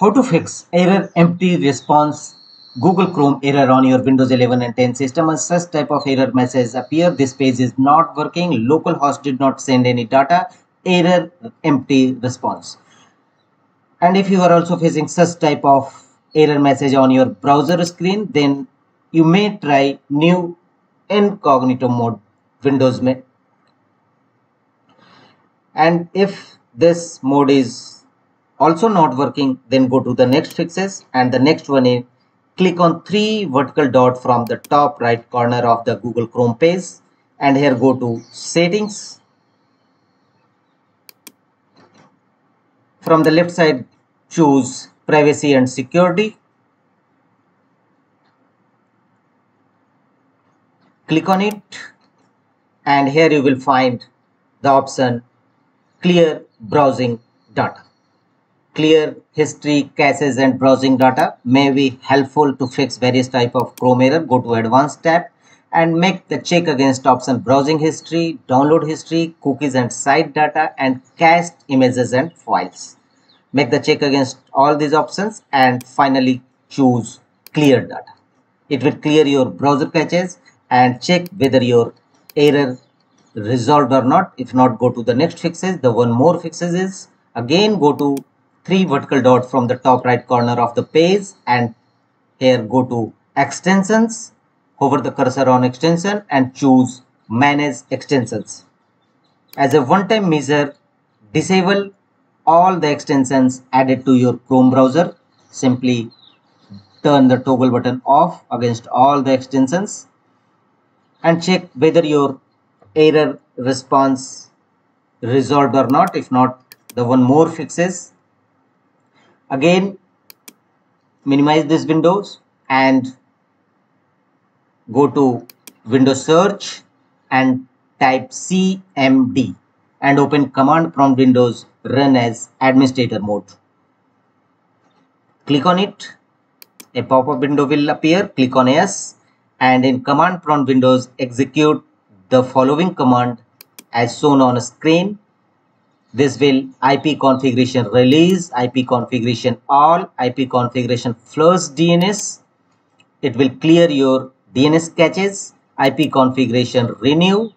How to fix error empty response Google Chrome error on your Windows 11 and 10 system and such type of error message appear. This page is not working. Localhost did not send any data. Error empty response. And if you are also facing such type of error message on your browser screen, then you may try new incognito mode Windows may. And if this mode is also not working, then go to the next fixes and the next one is click on three vertical dot from the top right corner of the Google Chrome page and here go to settings. From the left side choose privacy and security. Click on it and here you will find the option clear browsing data clear history, caches and browsing data may be helpful to fix various type of Chrome error. Go to advanced tab and make the check against option browsing history, download history, cookies and site data and cached images and files. Make the check against all these options and finally choose clear data. It will clear your browser caches and check whether your error resolved or not. If not, go to the next fixes. The one more fixes is again go to three vertical dots from the top right corner of the page and here go to extensions hover the cursor on extension and choose manage extensions. As a one-time measure disable all the extensions added to your chrome browser. Simply turn the toggle button off against all the extensions and check whether your error response resolved or not. If not the one more fixes again minimize this windows and go to windows search and type cmd and open command prompt windows run as administrator mode. Click on it. A pop-up window will appear. Click on yes. And in command prompt windows execute the following command as shown on a screen this will IP configuration release, IP configuration all, IP configuration flush DNS. It will clear your DNS caches, IP configuration renew,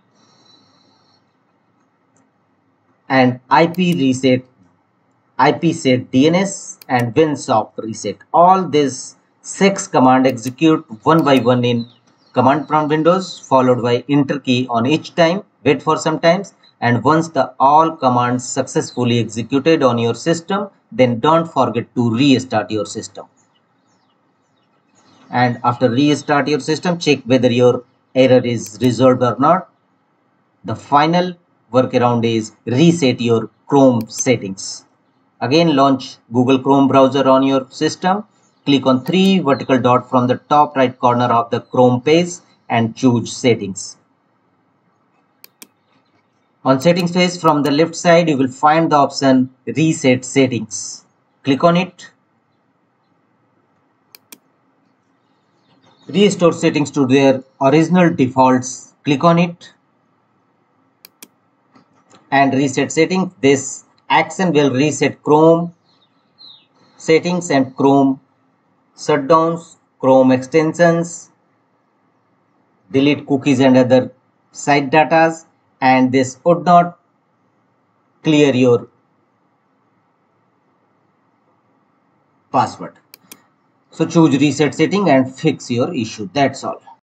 and IP reset, IP set DNS and WinSock reset. All these six command execute one by one in command prompt windows followed by enter key on each time. Wait for some times and once the all commands successfully executed on your system then don't forget to restart your system. And after restart your system check whether your error is resolved or not. The final workaround is reset your chrome settings. Again launch google chrome browser on your system. Click on three vertical dot from the top right corner of the chrome page and choose settings on settings page from the left side, you will find the option reset settings. Click on it. Restore settings to their original defaults. Click on it and reset settings. This action will reset Chrome settings and Chrome shutdowns, Chrome extensions, delete cookies and other site datas and this would not clear your password. So choose reset setting and fix your issue. That's all.